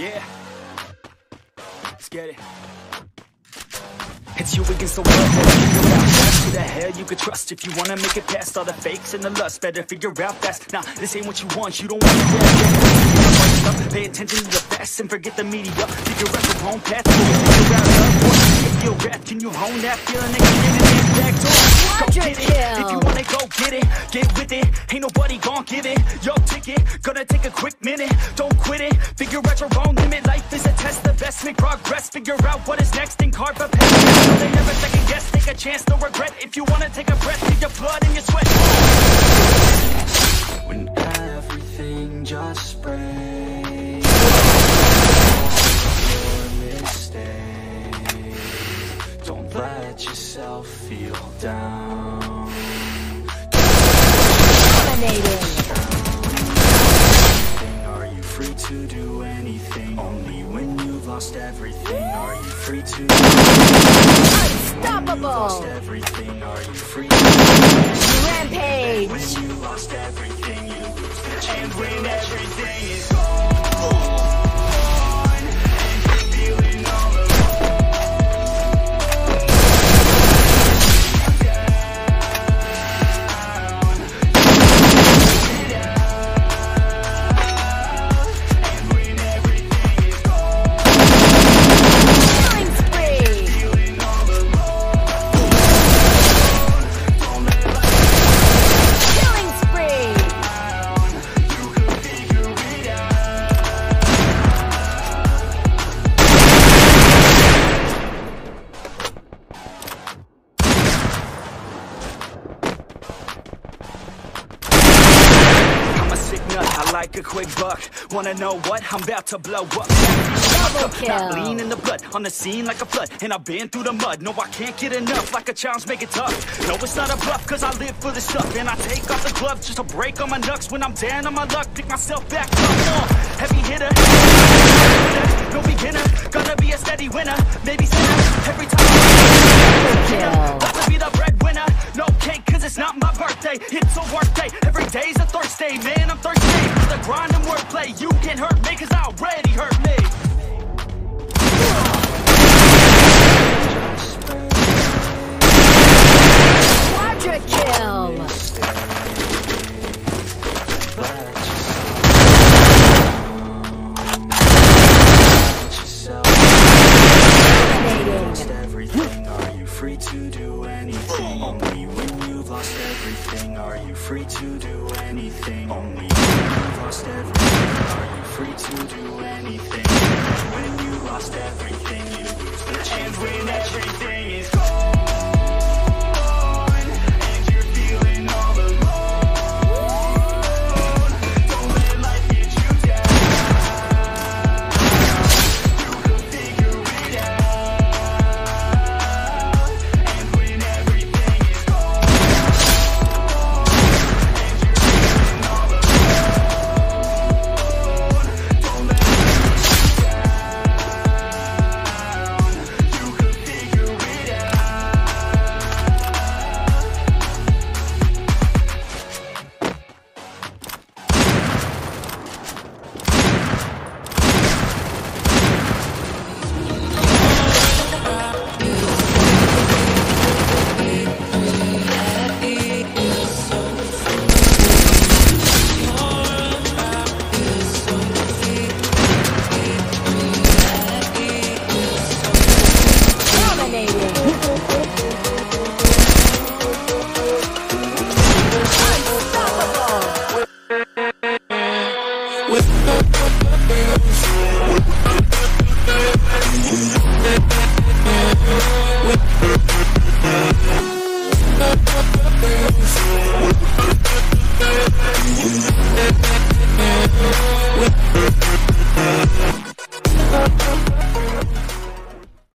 Yeah. Let's get it. It's you against the world, better figure out fast Who the hell you could trust? If you wanna make it past all the fakes and the lust Better figure out fast, nah, this ain't what you want, you don't want it. Bad Pay attention to the facts and forget the media. Figure out your own path, figure out love if you're rap, can you hone that feeling and get it? In back door? Go get it, if you wanna go get it, get with it. Ain't nobody gon' give it, yo ticket Gonna take a quick minute, don't quit it Figure out your own limit, life is a test of best Make progress, figure out what is next and carve a path so they never second guess, take a chance, no regret If you wanna take a breath, leave your blood and your sweat when everything just breaks. Your mistakes. Don't let yourself feel down. Anything, Are you free to do lost everything are you free to. Unstoppable. Lost everything. Are you free? To Rampage! when you lost everything, you lose the. When everything nut, I like a quick buck. Wanna know what? I'm about to blow up. Double Not lean in the blood, on the scene like a flood. And I've been through the mud, no I can't get enough. Like a challenge, make it tough. No it's not a bluff, cause I live for this stuff. And I take off the gloves just to break on my knucks. When I'm down on my luck, pick myself back up. Uh, Heavy hitter, no beginner. Gonna be a steady winner, maybe sinner Every time to do anything? Only when you've lost everything are you free to do anything? Only when you've lost everything are you free to do anything? When you lost everything, you lose the chance. win everything